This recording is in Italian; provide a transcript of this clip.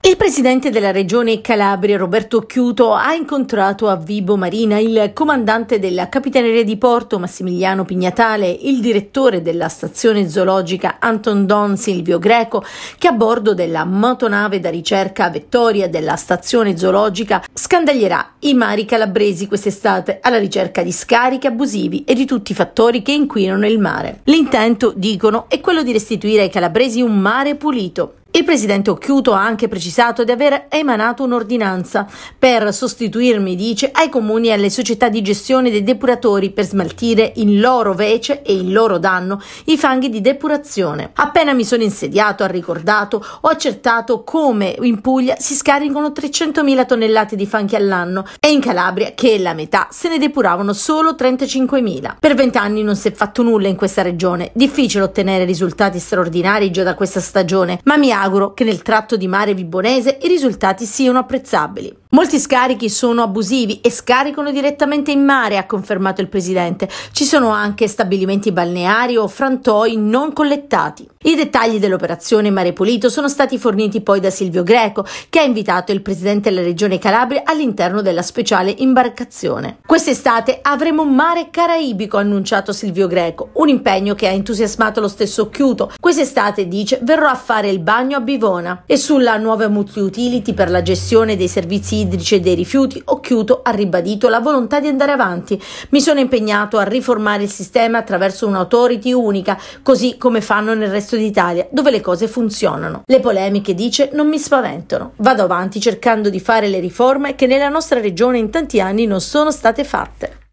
Il presidente della regione Calabria, Roberto Chiuto, ha incontrato a Vibo Marina il comandante della Capitaneria di Porto, Massimiliano Pignatale, il direttore della stazione zoologica Anton Don Silvio Greco, che a bordo della motonave da ricerca Vettoria della stazione zoologica scandaglierà i mari calabresi quest'estate alla ricerca di scarichi abusivi e di tutti i fattori che inquinano il mare. L'intento, dicono, è quello di restituire ai calabresi un mare pulito. Il presidente Occhiuto ha anche precisato di aver emanato un'ordinanza per sostituirmi, dice, ai comuni e alle società di gestione dei depuratori per smaltire in loro vece e in loro danno i fanghi di depurazione. Appena mi sono insediato, ha ricordato, ho accertato come in Puglia si scaricano 300.000 tonnellate di fanghi all'anno e in Calabria, che è la metà, se ne depuravano solo 35.000. Per vent'anni non si è fatto nulla in questa regione. Difficile ottenere risultati straordinari già da questa stagione, ma mi auguro che nel tratto di mare vibonese i risultati siano apprezzabili. Molti scarichi sono abusivi e scaricano direttamente in mare, ha confermato il presidente. Ci sono anche stabilimenti balneari o frantoi non collettati. I dettagli dell'operazione Mare Pulito sono stati forniti poi da Silvio Greco, che ha invitato il presidente della regione Calabria all'interno della speciale imbarcazione. Quest'estate avremo un mare caraibico, ha annunciato Silvio Greco, un impegno che ha entusiasmato lo stesso Chiuto. Quest'estate, dice, verrò a fare il bagno a Bivona e sulla nuova multi-utility per la gestione dei servizi idrici e dei rifiuti, Occhiuto ha ribadito la volontà di andare avanti. Mi sono impegnato a riformare il sistema attraverso un'autority unica, così come fanno nel resto d'Italia, dove le cose funzionano. Le polemiche, dice, non mi spaventano. Vado avanti cercando di fare le riforme che nella nostra regione in tanti anni non sono state fatte.